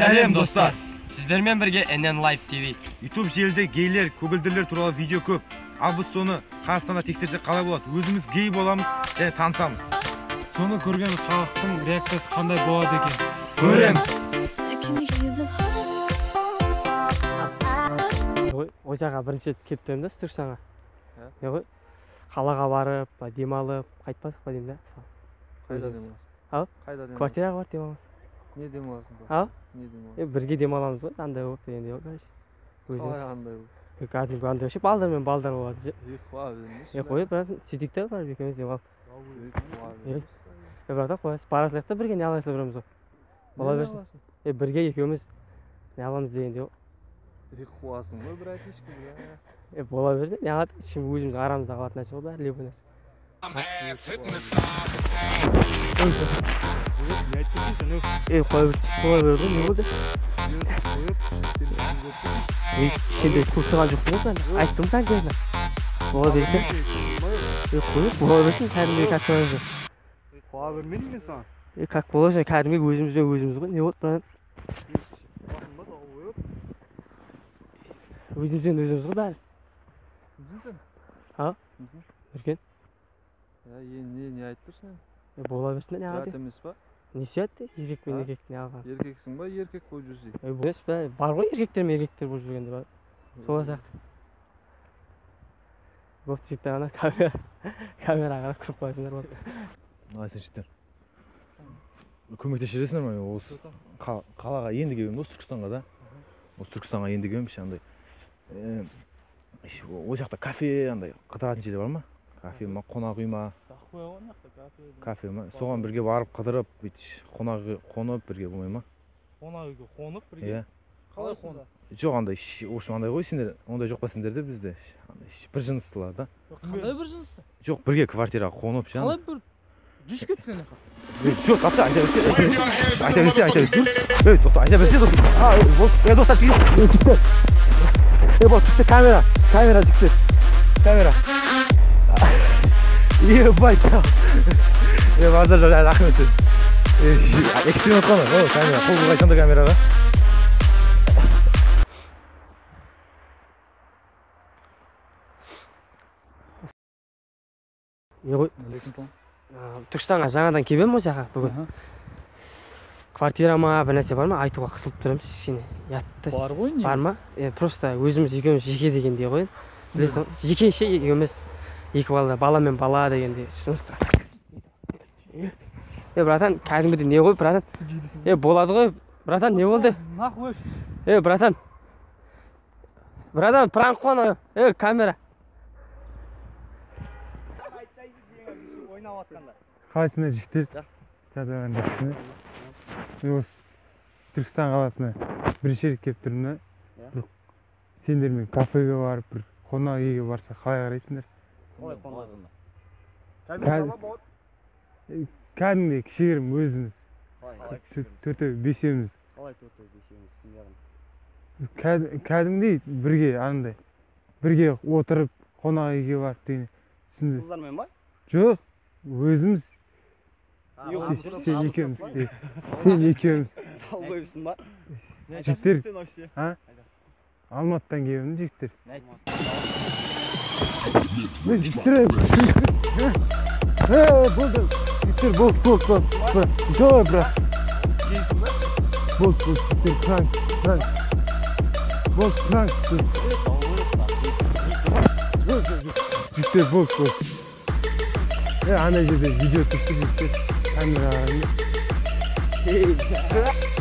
сәлем достар. сіздермен бірге NN Live TV ютуб желіде гейлер көгілдірлер туралы видео көп. Ал біз соны қазақстанда тексерсек қалай болады? Өзіміз гей боламыз және танысамыз. Соны көрген халықтың реакциясы қандай болады екен? Көреміз ол жаққа бірінші рет келіп тұрмын да түркістанға не ғой? Қалаға барып былай демалып қайтпадық па деймін да? Қайда демаласың Ау? қайда демаласың квартираға барып демаламыз не демаласың Ау? не е демаласың бірге демаламыз ғой андай болып дегендей ғой короче қалай қандай Е, кәдімгі андай вообще балдармен балдар болады ше е қойып бірақ сөйтейік та барып екеуміз демалып Е, е та қоясыз бара салайық та бірге не алайық біреміз ғой бола берсін е бірге екеуміз не аламыз дегендей ғой үй қуасың ғой братишка бля е бола берсін не алады ішім өзіміз арамызда қалатын нәрсе ғой бәрі любой нәрсе е қоя берші қоя бер ғой не болды е кішкентай көріп тұрған жоқпын ғой мен айттым конкретно бола берсін е қойып бола берсін кәдімгідей как болады қуа бермеймін мен саған е как болады кәдімгі өзімізбен өзіміз ғой не болды брат басымда дауыл қойып өзімізбен өзіміз ғой бәрі кімсің сен А? кімсің үркен я е не не айтып тұрсың е бола берсін не жат емес па не сияды еркек пен А? еркекті не алған еркексің ба еркек болып жүрсің е емес па бар ғой еркектер мен еркектер болып жүргенде бар сол сияқты болды сөйтті ана камера камераға қарап көріп қоясыңдар болды қалайсың жігіттер көмектесіп жібересіңдер ма мен осы қа- қалаға енді келгенмін осы түркістанға да осы түркістанға енді келгенмін ше андай ол жақта кафе андай қыдыратын жерлер бар ма кафе ма қонақ үй ма кафе ма? Соған бірге барып қыдырып бүйтіп қонақ үй қонып бірге болмай ма? Қонақ үйге қонып иә. Қалай қонып жоқ андай в общем андай ғой сендер ондай жоқ па сендерде бізде? Бір жыныстылар да? Қандай бір жынысты жоқ бірге квартираға қонып ше қалай бір жүз кетсең жоқ тапса айта берсе айта берсе айта берсе ей тоқта айта берсе достар ей, жігіт. Жігіттер. Ей болды жігіттер камера камера жігіттер. Камера. Ебать е базар жоқ рахмет эксперимент қой о камера. Қол бұлғайсың да? Камераға не ғой а, түркістанға жаңадан келгенмін осы жаққа бүгін квартира ма бір нәрсе бар ма? Айтуға қысылып тұрамын кішкене ұятты бар ғой бар ма? Е просто өзіміз екеуміз жеке дегендей ғой білесің ғой жеке ше екеуміз екі бала бала мен бала дегендей жыныстық е братан кәдімгідей не ғой братан? Е болады ғой братан не болды? Нахуй е братан. Братан пранк қой анау е камера. Ойнап жатқанда қалайсыңдар жігіттер? Жағдайларың жақсы мен осы түркістан қаласына бірінші рет келіп тұрмын да. Бір сендермен кафеге барып бір қонақ үйге барсақ қалай қарайсыңдар? Қалай қонасың Кәдімгі- кәдімгідей кішігірім өзіміз. Төртеу бесеуміз қалай төртеу біз кәд- кәдімгідей бірге андай бірге отырып қонақ үйге барып деген түсінді қыздармен ба жоқ өзіміз. Сен екеуміз сен екеуміз. Тал қойыпсың ба жігіттер. алматыдан келгенмін жігіттер. Е, жігіттер е, е, е, болды жігіттер болды болды болды брат жоқ брат болды болды жігіттер пранк пранк болды пранк жігіттер болды болды е ана жерде видео түсіріп жігіттер камераға қараймын.